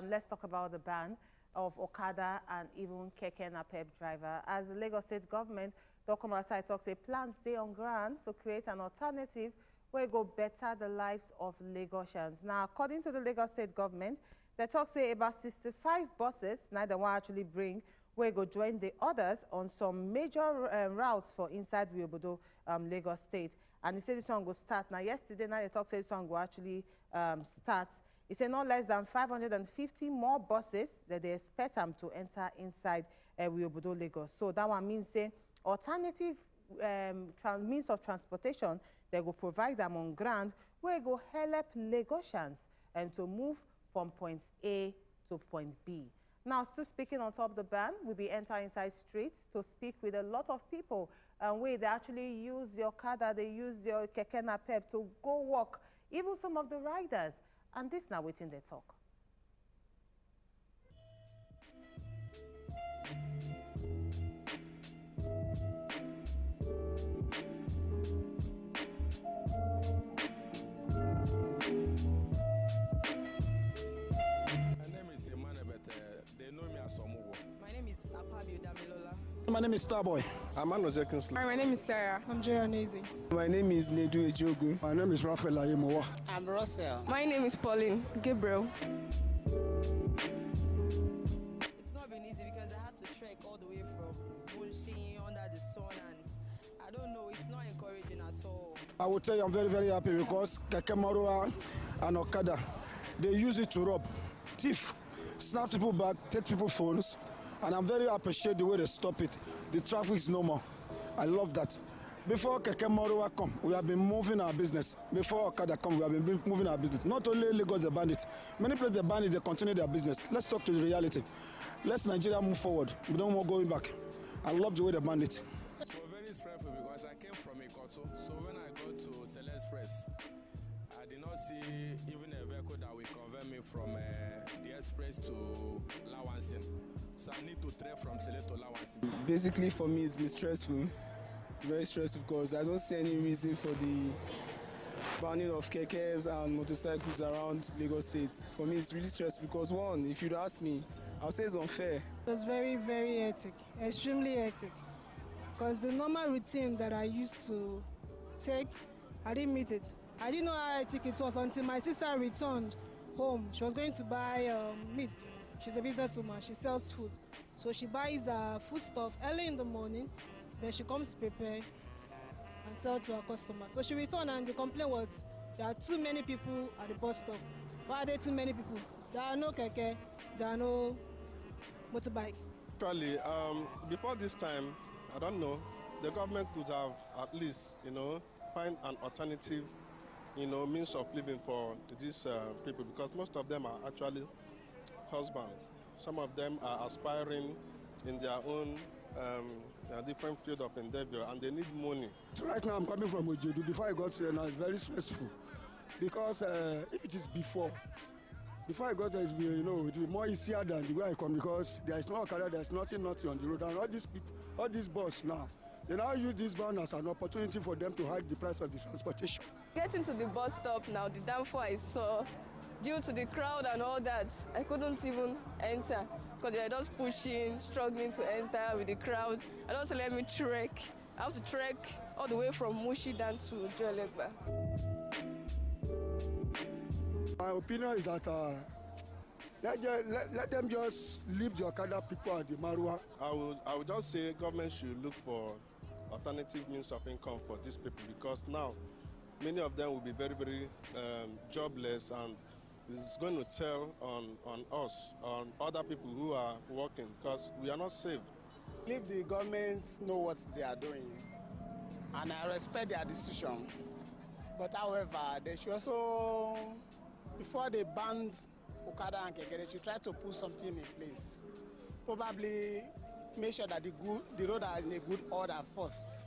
um, let's talk about the ban of Okada and even Keke Napep driver. As the Lagos State government, Dr. Marasai talks a plan stay on ground to create an alternative where go better the lives of Lagosians. Now, according to the Lagos State government, the talk say about 65 buses, neither one actually bring, where go join the others on some major uh, routes for inside Wiobodo, um, Lagos State. And he said this one will start. Now, yesterday now the talk said this one will actually um, start he said not less than 550 more buses that they expect them to enter inside uh, Wiobodo, Lagos. So that one means say alternative um, means of transportation they will provide them on ground where go help Lagosians and um, to move from point A to point B. Now, still speaking on top of the ban, we'll be entering inside streets to speak with a lot of people and um, where they actually use your car, that they use your keke napep to go walk, even some of the riders. And this now waiting they talk. My name is Starboy. I'm Anoze Kinsley. Hi, my name is Sarah. I'm Joyanese. My name is Nedu Ejogu. My name is Raphael Ayemowa. I'm Russell. My name is Pauline Gabriel. It's not been easy because I had to trek all the way from Bullshit under the sun and I don't know, it's not encouraging at all. I will tell you I'm very, very happy because Keke Marwa and Okada, they use it to rob, thief, snap people back, take people's phones, and I'm very appreciate the way they stop it. The traffic is no more. I love that. Before Keke Moruwa come, we have been moving our business. Before Okada come, we have been moving our business. Not only Lagos the bandits, many places the bandits they continue their business. Let's talk to the reality. Let's Nigeria move forward. We don't want going back. I love the way the bandits. We're very stressful because I came from Ikoto. So when I go to Celeste Press, I did not see even a vehicle that will convert me from uh, the express to Lawansin. So I need to trek from Cele to Lawanson. Basically, for me, it's been stressful. Very stressful because I don't see any reason for the banning of kekes and motorcycles around Lagos State. For me, it's really stressful because one, if you'd ask me, I'll say it's unfair. It was very, very hectic, extremely hectic. Because the normal routine that I used to take, I didn't meet it. I didn't know how hectic it was until my sister returned home. She was going to buy um, meat She's a businesswoman. She sells food. So she buys uh, food stuff early in the morning. Then she comes prepare and sell to her customers. So she returned and the complaint was there are too many people at the bus stop. Why are there too many people? There are no keke, there are no motorbike. Actually, um, before this time, I don't know, the government could have at least, you know, find an alternative, you know, means of living for these uh, people because most of them are actually husbands. Some of them are aspiring in their own um, different field of endeavor and they need money. Right now I'm coming from Ojedu. Before I got here now it's very stressful because uh, if it is before, before I got there, it's, you know, it is more easier than the way I come because there is no car, there is nothing, nothing on the road. And all these people, all these bus now, they now use this van as an opportunity for them to hide the price of the transportation. Getting to the bus stop now, the downfall I saw due to the crowd and all that, I couldn't even enter because they were just pushing, struggling to enter with the crowd. And also let me trek. I have to trek all the way from Mushin down to Jolegba. My opinion is that uh, let, let, let, them just leave the Okada people and the Marwa. I would, I would just say government should look for alternative means of income for these people because now many of them will be very, very um, jobless and is going to tell on, on us, on other people who are working, because we are not safe. Leave the government know what they are doing, and I respect their decision. But however, they should also, before they banned Okada and Keke, they should try to put something in place. Probably make sure that the, good, the road are in a good order first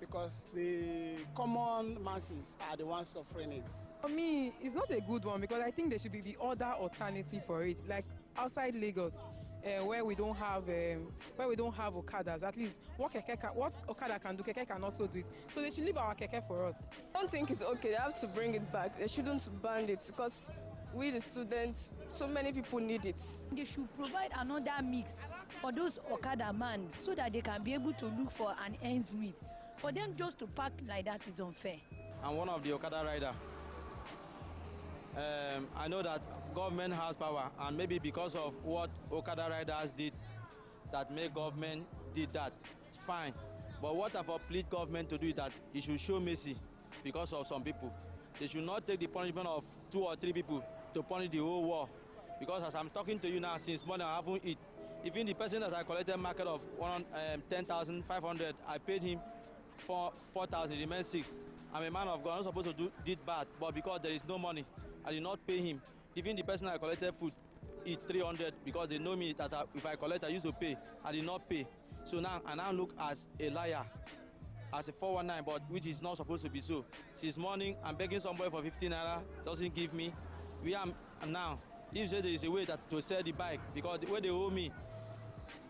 because the common masses are the ones suffering it. For me, it's not a good one because I think there should be the other alternative for it, like outside Lagos. Uh, where we don't have um, where we don't have okadas at least what keke can, what okada can do keke can also do it so they should leave our keke for us. I don't think it's okay they have to bring it back they shouldn't ban it because we the students, so many people need it. They should provide another mix for those Okada man so that they can be able to look for an ends meet. For them just to park like that is unfair. I'm one of the Okada rider. Um, I know that government has power and maybe because of what Okada riders did that made government did that, it's fine. But what I plead government to do is that it should show mercy because of some people. They should not take the punishment of two or three people to punish the whole war. Because as I'm talking to you now, since morning I haven't eat. Even the person that I collected market of one um, 10,500, I paid him for 4,000, remains six. I'm a man of God, I'm not supposed to do did bad, but because there is no money, I did not pay him. Even the person I collected food, eat 300 because they know me that I, if I collect, I used to pay. I did not pay. So now, I now look as a liar, as a 419, but which is not supposed to be so. Since morning, I'm begging somebody for 15 naira, doesn't give me. We are now. If there is a way that to sell the bike, because the way they owe me,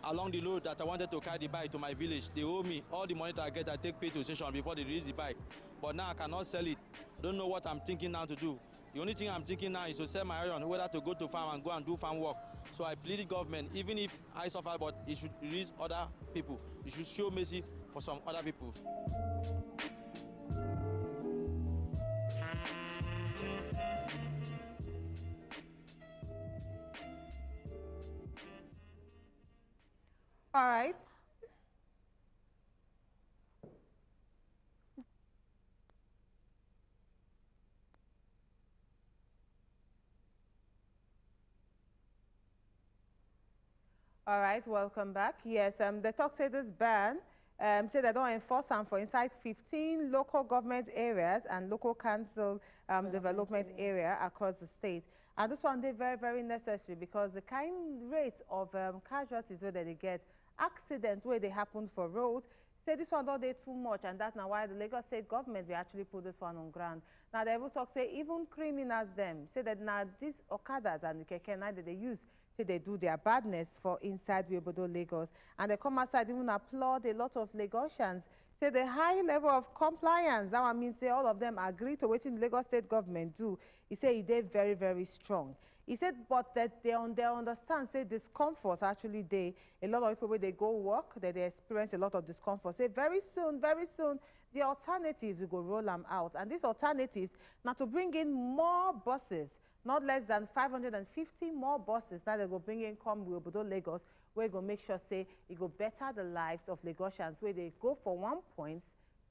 along the road that I wanted to carry the bike to my village. They owe me all the money that I get. I take pay to station before they release the bike. But now I cannot sell it. Don't know what I'm thinking now to do. The only thing I'm thinking now is to sell my iron, whether to go to farm and go and do farm work. So I pleaded government, even if I suffer, but it should release other people. It should show mercy for some other people. All right. All right, welcome back. Yes, um, the talk said this ban um, say they don't enforce them for inside 15 local government areas and local council um, development area across the state. And this one they very, very necessary because the kind rate of um, casualties where they get, accident where they happen for road, say this one don't they too much and that's now why the Lagos state government will actually put this one on ground. Now they will talk say even criminals them say that now these Okadas and the keke now that they use say they do their badness for inside Wiobodo Lagos. And they come outside even applaud a lot of Lagosians. Say the high level of compliance, that one means say all of them agree to what the Lagos state government do. He say they very, very strong. He said, but that they, un they understand, say discomfort actually they, a lot of people when they go work, that they experience a lot of discomfort. Say very soon, very soon, the alternatives will go roll them out. And these alternatives, now to bring in more buses, not less than 550 more buses that they go bring in come Obodo Lagos, where go make sure say it go better the lives of Lagosians, where they go from one point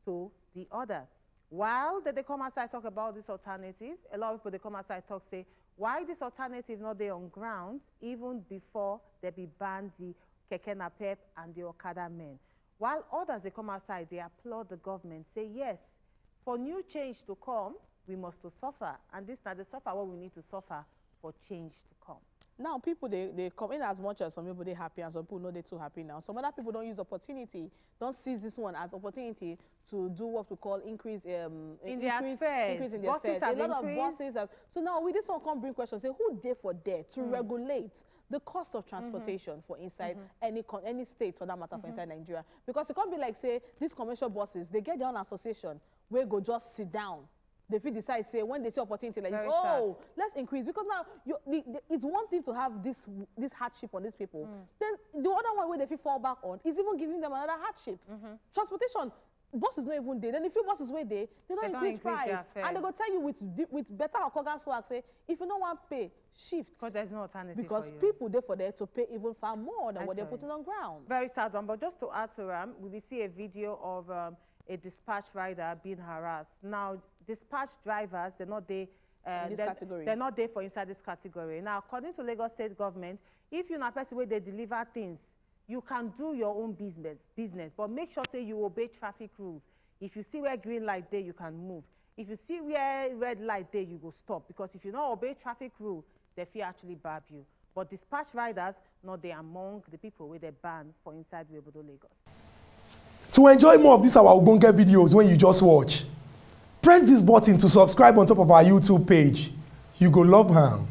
to the other. While they, they come outside talk about this alternative, a lot of people they come outside talk say, why this alternative not there on ground even before they be banned the Keke Napep and the Okada men? While others they come outside, they applaud the government, say yes, for new change to come, we must to suffer. And this now the suffer what we need to suffer for change to come. Now people they, they come in as much as some people they happy and some people know they're too happy now. Some other people don't use opportunity, don't seize this one as opportunity to do what we call increase um In increase, their fares. increase in their Buses fares. A lot increased. of buses have so now with this one come bring questions, say who there for there to mm-hmm. regulate the cost of transportation mm-hmm. for inside mm-hmm. any con any state for that matter for inside Nigeria because it can't be like say these commercial buses they get their own association where go just sit down they fit decide say when they see opportunity like this Very sad. oh let's increase. Because now you, the, the, it's one thing to have this this hardship on these people. Mm. Then the other one where they fit fall back on is even giving them another hardship. Mm-hmm. Transportation buses no even dey. Then the few buses wey dey they don They increase increase price. and they go tell you with with better okoga swag say if you no wan pay shift. Because there's no alternative because people dey for there to pay even far more than what they're right. putting on ground. Very sad one, but just to add to Ram, we will see a video of um, a dispatch rider being harassed. Now, dispatch drivers, they're not there. Uh, they're, category. They're not there for inside this category. Now, according to Lagos State government, if you're not a person where they deliver things, you can do your own business, business, but make sure say you obey traffic rules. If you see where green light there, you can move. If you see where red light there, you go stop. Because if you not obey traffic rule, they fear actually barb you. But dispatch riders, not they among the people where they ban for inside Webodo Lagos. To enjoy more of these our Ogbonge videos when you just watch, press this button to subscribe on top of our YouTube page. You go love am.